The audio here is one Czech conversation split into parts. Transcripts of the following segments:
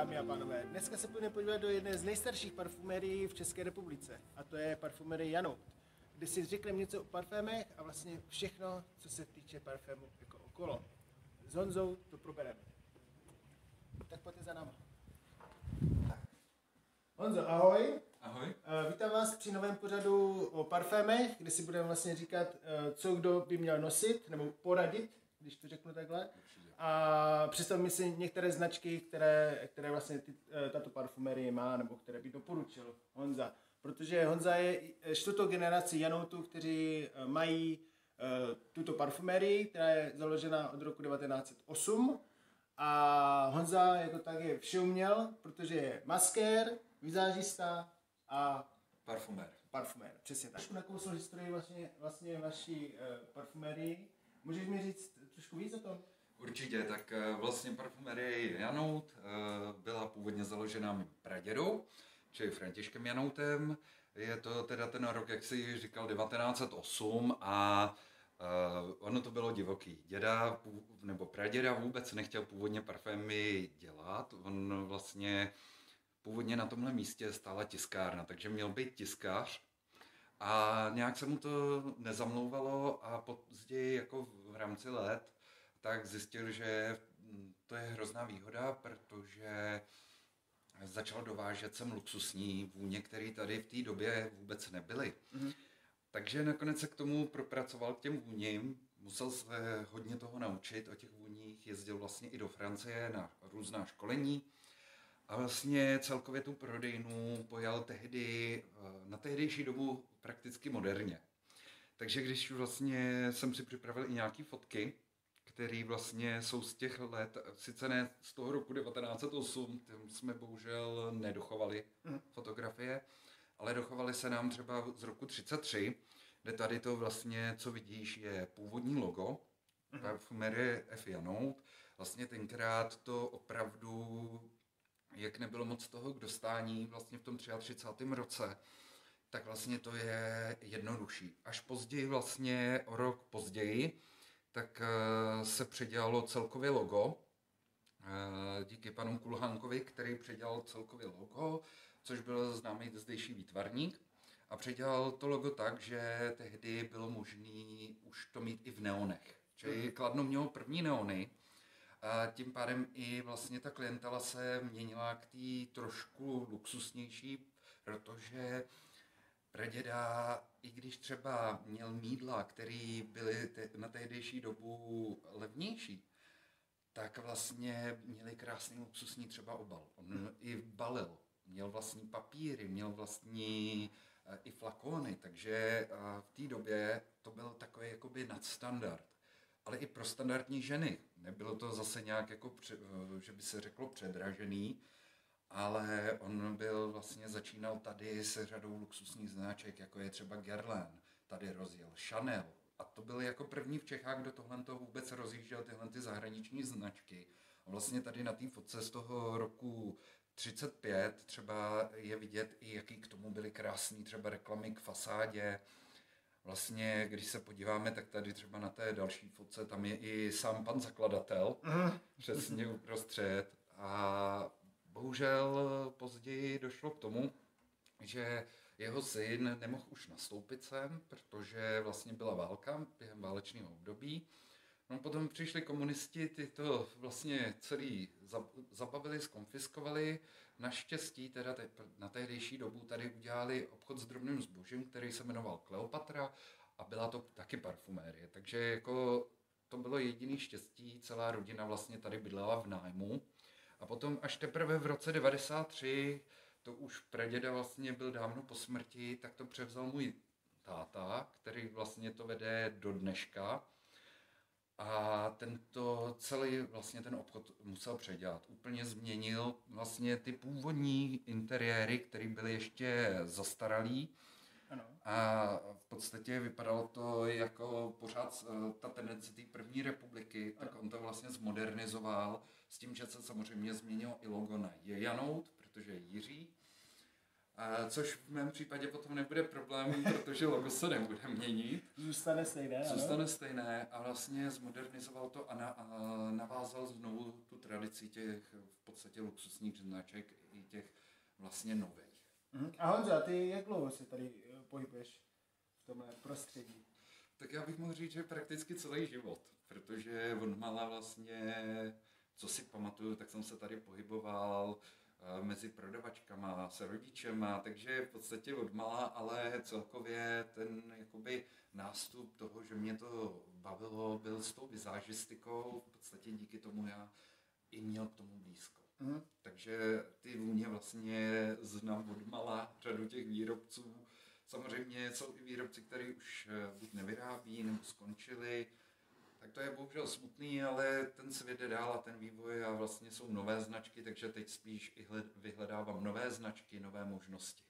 Dámy a pánové. Dneska se půjdeme podívat do jedné z nejstarších parfumérií v České republice, a to je parfumerie Janout, kde si řekneme něco o parfémech a vlastně všechno, co se týče parfému jako okolo. S Honzou to probereme. Tak pojďte za náma. Honzo, ahoj. Ahoj. Uh, vítám vás při novém pořadu o parfémech, kde si budeme vlastně říkat, uh, co kdo by měl nosit, nebo poradit, když to řeknu takhle. A představím si některé značky, které, které vlastně ty, uh, tato parfumerie má, nebo které by doporučil Honza. Protože Honza je čtvrtou generaci Janoutu, kteří uh, mají uh, tuto parfumerii, která je založena od roku 1908. A Honza jako tak je všeuměl, protože je maskér, vizážista a Parfumér. parfumér. Přesně tak. Trošku nakousl historii vlastně, vlastně vaší uh, parfumerii. Můžeš mi říct trošku víc o tom? Určitě, tak eh, vlastně parfumerie Janout eh, byla původně založena mým pradědou, čili Františkem Janoutem. Je to teda ten rok, jak si říkal, 1908 a Uh, ono to bylo divoký. Děda nebo praděda vůbec nechtěl původně parfémy dělat. On vlastně původně na tomhle místě stála tiskárna, takže měl být tiskář. A nějak se mu to nezamlouvalo a později jako v rámci let tak zjistil, že to je hrozná výhoda, protože začal dovážet sem luxusní vůně, které tady v té době vůbec nebyly. Mm-hmm. Takže nakonec se k tomu propracoval k těm vůním, musel se hodně toho naučit o těch vůních, jezdil vlastně i do Francie na různá školení a vlastně celkově tu prodejnu pojal tehdy, na tehdejší dobu prakticky moderně. Takže když vlastně jsem si připravil i nějaké fotky, které vlastně jsou z těch let, sice ne z toho roku 1908, tam jsme bohužel nedochovali mm. fotografie, ale dochovaly se nám třeba z roku 33, kde tady to vlastně, co vidíš, je původní logo, mm. parfumerie F. Janout. Vlastně tenkrát to opravdu, jak nebylo moc toho k dostání vlastně v tom 33. roce, tak vlastně to je jednodušší. Až později, vlastně o rok později, tak uh, se předělalo celkově logo, uh, díky panu Kulhankovi, který předělal celkově logo, což byl známý zdejší výtvarník. A předělal to logo tak, že tehdy bylo možné už to mít i v neonech. Čili mm. Kladno mělo první neony, a tím pádem i vlastně ta klientela se měnila k té trošku luxusnější, protože praděda, i když třeba měl mídla, které byly te- na tehdejší dobu levnější, tak vlastně měli krásný luxusní třeba obal. On i balil, měl vlastní papíry, měl vlastní uh, i flakony, takže uh, v té době to byl takový jakoby nadstandard. Ale i pro standardní ženy. Nebylo to zase nějak jako, uh, že by se řeklo předražený, ale on byl vlastně, začínal tady se řadou luxusních značek, jako je třeba Guerlain, tady rozjel Chanel, a to byl jako první v Čechách, kdo tohle to vůbec rozjížděl, tyhle ty zahraniční značky. A vlastně tady na té fotce z toho roku 35 třeba je vidět i jaký k tomu byly krásný třeba reklamy k fasádě. Vlastně, když se podíváme, tak tady třeba na té další fotce, tam je i sám pan zakladatel, mm. přesně uprostřed. A bohužel později došlo k tomu, že jeho syn nemohl už nastoupit sem, protože vlastně byla válka během válečného období. No potom přišli komunisti, ty to vlastně celý zabavili, skonfiskovali. Naštěstí teda te, na tehdejší dobu tady udělali obchod s drobným zbožím, který se jmenoval Kleopatra a byla to taky parfumérie. Takže jako to bylo jediný štěstí, celá rodina vlastně tady bydlela v nájmu. A potom až teprve v roce 93, to už praděda vlastně byl dávno po smrti, tak to převzal můj táta, který vlastně to vede do dneška. A tento celý vlastně ten obchod musel předělat. Úplně změnil vlastně ty původní interiéry, které byly ještě zastaralý. Ano. A v podstatě vypadalo to jako pořád eh, ta tendence té první republiky, ano. tak on to vlastně zmodernizoval s tím, že se samozřejmě změnilo i logo na Jejanout, protože je Jiří. A což v mém případě potom nebude problém, protože logo se nebude měnit. Zůstane stejné. Zůstane ano? stejné a vlastně zmodernizoval to a, na, a navázal znovu tu tradici těch v podstatě luxusních značek i těch vlastně nových. Mhm. A Honzo, a ty jak dlouho se tady eh, pohybuješ v tomhle prostředí? Tak já bych mohl říct, že prakticky celý život, protože od mala vlastně, co si pamatuju, tak jsem se tady pohyboval eh, mezi prodavačkama, se rodičema, takže v podstatě od mala, ale celkově ten jakoby nástup toho, že mě to bavilo, byl s tou vizážistikou, v podstatě díky tomu já i měl k tomu blízko. Mhm. Takže ty vůně vlastně znám od mala řadu těch výrobců. Samozřejmě jsou i výrobci, kteří už eh, buď nevyrábí nebo skončili. Tak to je bohužel smutný, ale ten svět jde dál a ten vývoj a vlastně jsou nové značky, takže teď spíš i hled- vyhledávám nové značky, nové možnosti.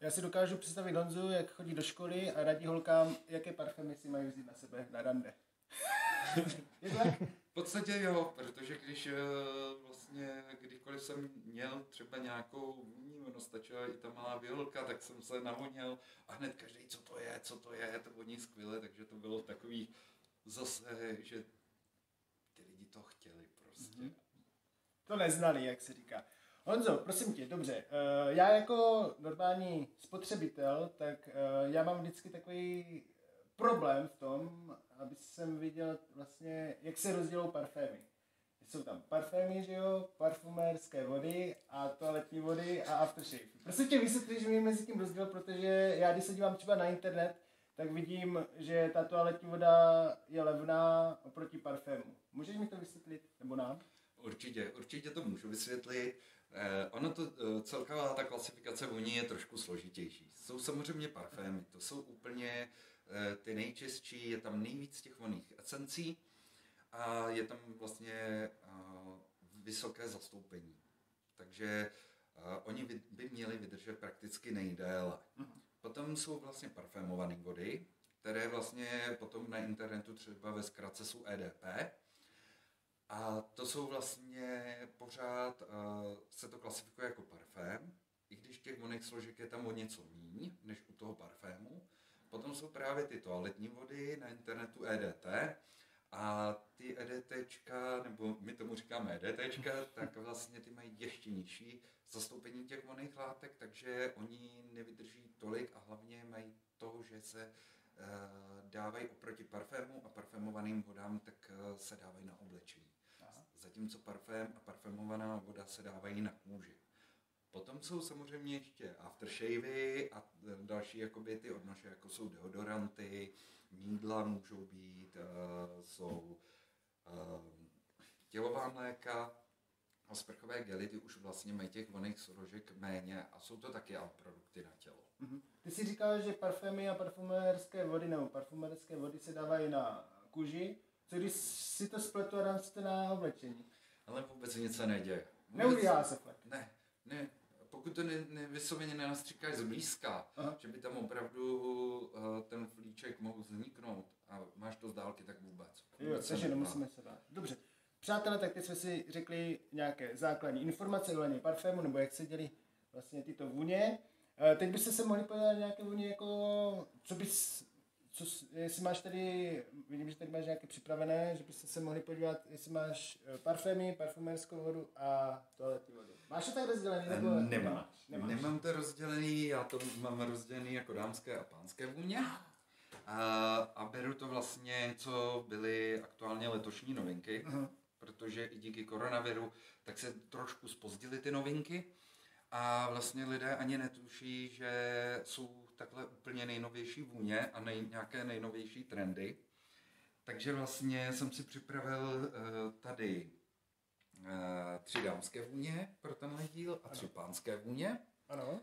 Já si dokážu představit Honzu, jak chodí do školy a radí holkám, jaké parfémy si mají vzít na sebe na rande. je tak? V podstatě jo, protože když eh, vlastně, kdykoliv jsem měl třeba nějakou ono stačila i ta malá violka, tak jsem se navoněl a hned každý, co to je, co to je, to voní skvěle, takže to bylo takový zase, že ty lidi to chtěli prostě. Mhm. To neznali, jak se říká. Honzo, prosím tě, dobře, eh, já jako normální spotřebitel, tak eh, já mám vždycky takový problém v tom, aby jsem viděl vlastně, jak se rozdělou parfémy. Jsou tam parfémy, že jo, parfumérské vody a toaletní vody a aftershave. Prosím tě, vysvětlíš mi mezi tím rozdíl, protože já když se dívám třeba na internet, tak vidím, že ta toaletní voda je levná oproti parfému. Můžeš mi to vysvětlit? Nebo nám? Určitě, určitě to můžu vysvětlit. Eh, ono to, eh, celková ta klasifikace voní je trošku složitější. Jsou samozřejmě parfémy, to jsou úplně eh, ty nejčistší, je tam nejvíc těch voných esencí a je tam vlastně eh, vysoké zastoupení. Takže eh, oni by, by měli vydržet prakticky nejdéle. Potom jsou vlastně parfémované vody, které vlastně potom na internetu třeba ve zkratce jsou EDP. A to jsou vlastně pořád, uh, se to klasifikuje jako parfém, i když těch voných složek je tam o něco míň, než u toho parfému. Potom jsou právě ty toaletní vody na internetu EDT a ty EDTčka, nebo my tomu říkáme EDTčka, tak vlastně ty mají ještě nižší zastoupení těch voných látek, takže oni nevydrží tolik a hlavně mají to, že se eh, dávají oproti parfému a parfémovaným vodám, tak eh, se dávají na oblečení. Aha. Zatímco parfém a parfémovaná voda se dávají na kůži. Potom jsou samozřejmě ještě aftershavy a eh, další jakoby ty odnože, jako jsou deodoranty, mídla můžou být, eh, jsou eh, tělová mléka a sprchové gely, ty už vlastně mají těch voných složek méně a jsou to taky produkty na tělo. Mhm. Ty si říkal, že parfémy a parfumérské vody nebo parfumérské vody se dávají na kůži. Co když si to spletu a dám si to na oblečení? Ale vůbec nic se neděje. Vůbec, Neudělá se flek. Ne, ne. Pokud to ne, ne, vysloveně nenastříkáš zblízka, Aha. že by tam opravdu uh, ten flíček mohl vzniknout a máš to z dálky, tak vůbec. Jo, vůbec se takže nemusíme se bát. Dobře. Přátelé, tak teď jsme si řekli nějaké základní informace ohledně parfému, nebo jak se dělí vlastně tyto vůně. Eh, Teď byste se mohli podívat nějaké vůně, jako, co bys, co, jestli máš tady, vidím, že tady máš nějaké připravené, že byste se mohli podívat, jestli máš eh, parfémy, parfumérskou vodu a toaletní vodu. Máš to tak rozdělené, nebo Nemám. nemáš? nemáš? Nemám to rozdělený, já to mám rozdělený jako dámské a pánské vůně. A, a beru to vlastně, co byly aktuálně letošní novinky, Aha. protože i díky koronaviru tak se trošku spozdily ty novinky a vlastně lidé ani netuší, že jsou takhle úplně nejnovější vůně a nej, nějaké nejnovější trendy. Takže vlastně jsem si připravil eh, tady eh, tři dámské vůně pro tenhle díl a tři pánské vůně. Ano.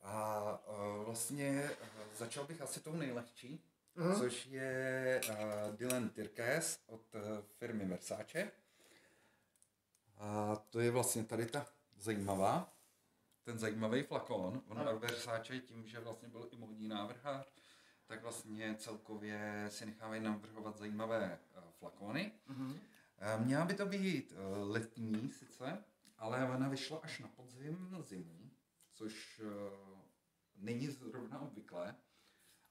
A uh, vlastně uh, začal bych asi tou nejlehčí, Mhm. což je uh, Dylan Tirkes od uh, firmy Versace. A to je vlastně tady ta zajímavá, ten zajímavý flakon. On Ano. Versace tím, že vlastně byl i módní návrhář, tak vlastně celkově si nechávají navrhovat zajímavé uh, flakony. Mhm. Eh, Měla by to být eh, letní sice, ale ona vyšla až na podzim, zimu, což eh, není zrovna obvyklé,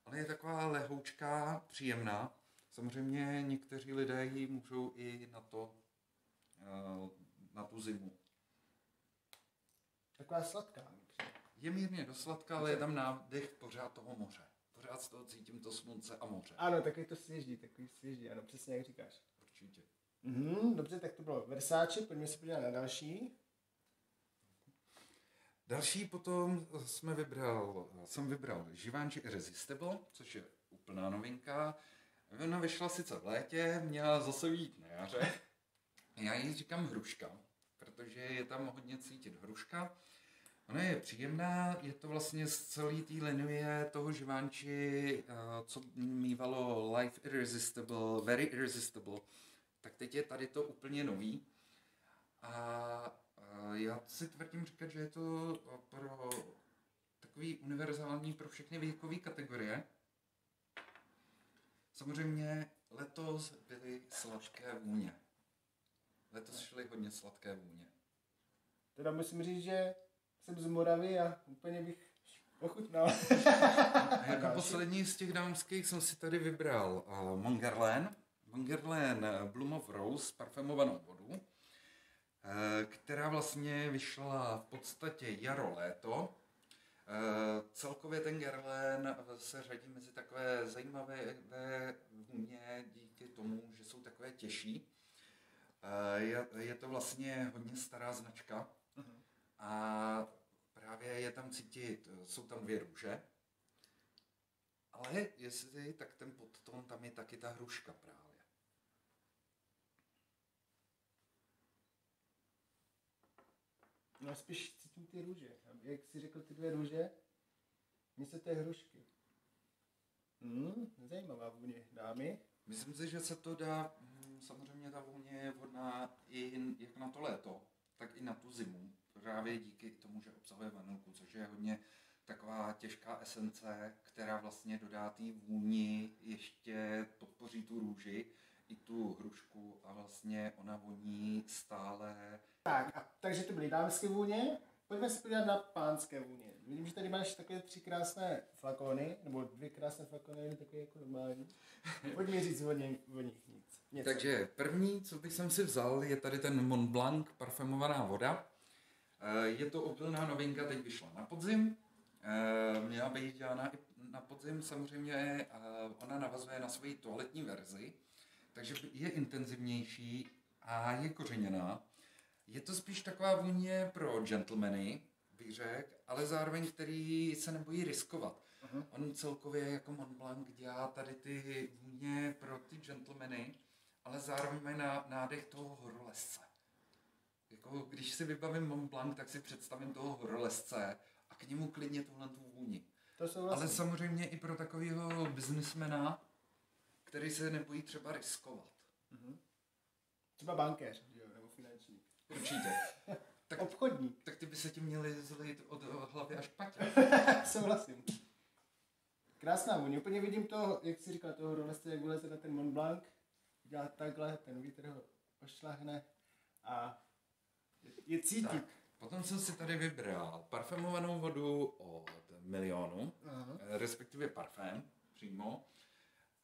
ale je taková lehoučká, příjemná. Samozřejmě někteří lidé ji můžou i na to na tu zimu. Taková sladká. Je mírně dosladká, ale je tam nádech pořád toho moře. Pořád z toho cítím to slunce a moře. Ano, takový to svěždí, takový svěždí, ano, přesně jak říkáš. Určitě. Mhm, dobře, tak to bylo Versace, pojďme se podívat na další. Další potom jsme vybral, jsem vybral Givenchy Irresistible, což je úplná novinka. Ona vyšla sice v létě, měla zase vít na jaře. Já jí říkám hruška, protože je tam hodně cítit hruška. Ona je příjemná, je to vlastně z celé té linie toho Givenchy, eh, co mývalo Life Irresistible, Very Irresistible. Tak teď je tady to úplně nový. A já si tvrdím říkat, že je to pro takový univerzální pro všechny věkové kategorie. Samozřejmě letos byly sladké vůně. Letos šly hodně sladké vůně. Teda musím říct, že jsem z Moravy a úplně bych ochutnal. a jako poslední z těch dámských jsem si tady vybral uh, Mongerlen. Mongerlen Bloom of Rose, parfumovanou vodu. Eh, která vlastně vyšla v podstatě jaro-léto. Eh, celkově ten Gerlen se řadí mezi takové zajímavé vůně díky tomu, že jsou takové těžší. Eh, je, to vlastně hodně stará značka uh-huh. a právě je tam cítit, jsou tam dvě růže, ale jestli, tak ten podton tam je taky ta hruška právě. No spíš cítím ty růže. Jak jsi řekl ty dvě růže, mně se té hrušky. Hmm, zajímavá vůně, dámy. Myslím si, že se to dá, samozřejmě ta vůně je vhodná i jak na to léto, tak i na tu zimu. Právě díky tomu, že obsahuje vanilku, což je hodně taková těžká esence, která vlastně dodá té vůni, ještě podpoří tu růži i tu hrušku a vlastně ona voní stále. Tak, a, takže to byly dámské vůně. Pojďme se podívat na pánské vůně. Vidím, že tady máš takové tři krásné flakony, nebo dvě krásné flakony, takové jako normální. Pojď mi říct o, ně, o nich nic. Něco. Takže první, co bych jsem si vzal, je tady ten Mont Blanc parfumovaná voda. Eh, je to úplná novinka, teď vyšla na podzim. Eh, měla být dělána i na podzim, samozřejmě eh, ona navazuje na svoji toaletní verzi takže je intenzivnější a je kořeněná. Je to spíš taková vůně pro gentlemany, bych řekl, ale zároveň, který se nebojí riskovat. Uh-huh. On celkově jako Mont Blanc dělá tady ty vůně pro ty gentlemany, ale zároveň má nádech toho horolezce. Jako, když si vybavím Mont Blanc, tak si představím toho horolezce a k němu klidně tuhle tu vůni. To vlastně... Ale samozřejmě i pro takového biznismena, který se nebojí třeba riskovat. Mm-hmm. Třeba bankéř, jo, nebo finančník. Určitě. Tak, Obchodník. Tak ty by se ti měli zlít od hlavy až patě. Souhlasím. Krásná vůně. Úplně vidím to, jak si říkal, toho roleste, jak vyleze na ten Mont Blanc, dělá takhle, ten vítr ho ošlahne a je cítit. Tak. Potom jsem si tady vybral parfumovanou vodu od milionu, uh-huh. respektive parfém přímo.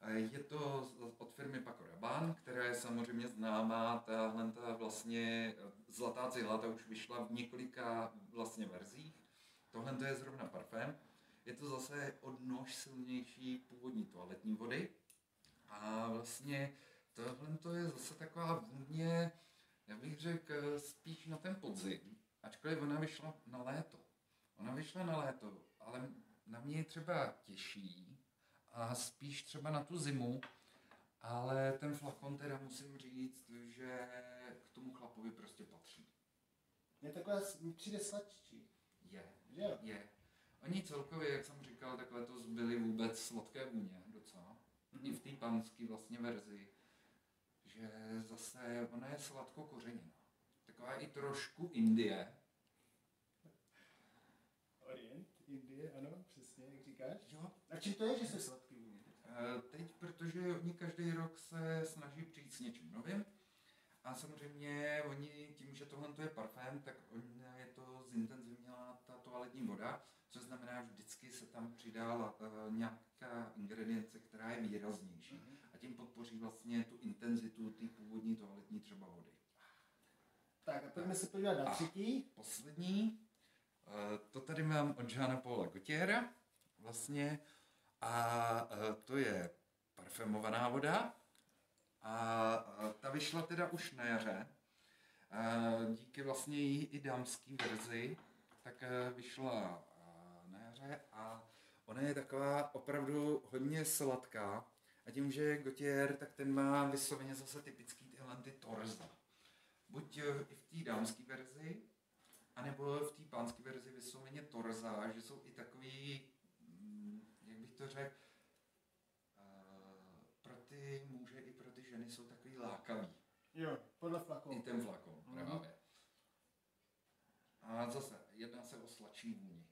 Je to od firmy Paco Rabanne, která je samozřejmě známá, tahle ta vlastně zlatá cihla, ta už vyšla v několika vlastně verzích. Tohle je zrovna parfém. Je to zase odnož silnější původní toaletní vody. A vlastně tohle je zase taková vůně, já bych řekl, spíš na ten podzim, ačkoliv ona vyšla na léto. Ona vyšla na léto, ale na mě je třeba těžší, a spíš třeba na tu zimu, ale ten flakon teda musím říct, že k tomu chlapovi prostě patří. Je takhle, mi přijde sladčí. Je, že? je. Oni celkově, jak jsem říkal, tak letos byly vůbec sladké vůně docela. Mm-hmm. I v té panské vlastně verzi. Že zase ona je sladko kořeněná. Taková i trošku Indie. Orient, Indie, ano, přesně, jak říkáš. Jo. A čím to je, že jsou sladké? Eh, teď, protože oni každý rok se snaží přijít s něčím novým a samozřejmě oni tím, že tohle je parfém, tak je to zintenzivněla ta toaletní voda, což znamená, že vždycky se tam přidá uh, nějaká ingredience, která je výraznější mm-hmm. a tím podpoří vlastně tu intenzitu té původní toaletní třeba vody. Tak a pojďme se podívat na A třetí. poslední, eh, to tady mám od Jeana Paula Gaultiera vlastně a eh, to je parfumovaná voda a eh, ta vyšla teda už na jaře. Eh, Díky vlastně její i dámský verzi, tak eh, vyšla eh, na jaře a ona je taková opravdu hodně sladká. A tím, že je Gautier, tak ten má vysloveně zase typický tyhle ty torza. Buď eh, i v té dámské verzi, anebo v té pánské verzi vysloveně torza, že jsou i takový, mm, jak bych to řekl, eh, pro ty muže i pro ty ženy jsou takový lákavý. Jo, podle I flakonu. ten flakon, Mhm. právě. A zase, jedná se o sladší vůni.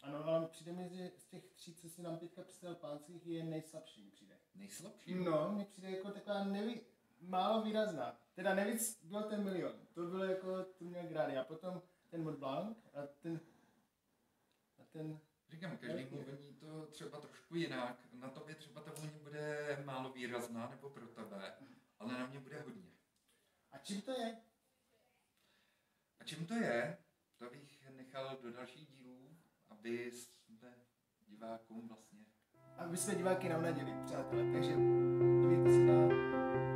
Ano, ale přijde mi, že z těch tří, co si nám teďka představil pánských, je nejslabší, mi přijde. Nejslabší? No, mi přijde jako taková neví, málo výrazná. Teda nejvíc byl ten milion. To bylo jako, to měl grády. A potom ten Mont a ten, a ten, Říkám, každému voní to třeba trošku jinak. Na tobě třeba ta vůně bude málo výrazná, nebo pro tebe, ale na mě bude hodně. a čím to je? A čím to je, to bych nechal do dalších dílů, aby jsme divákům vlastně Aby jsme diváky navnadili, přátelé. Takže se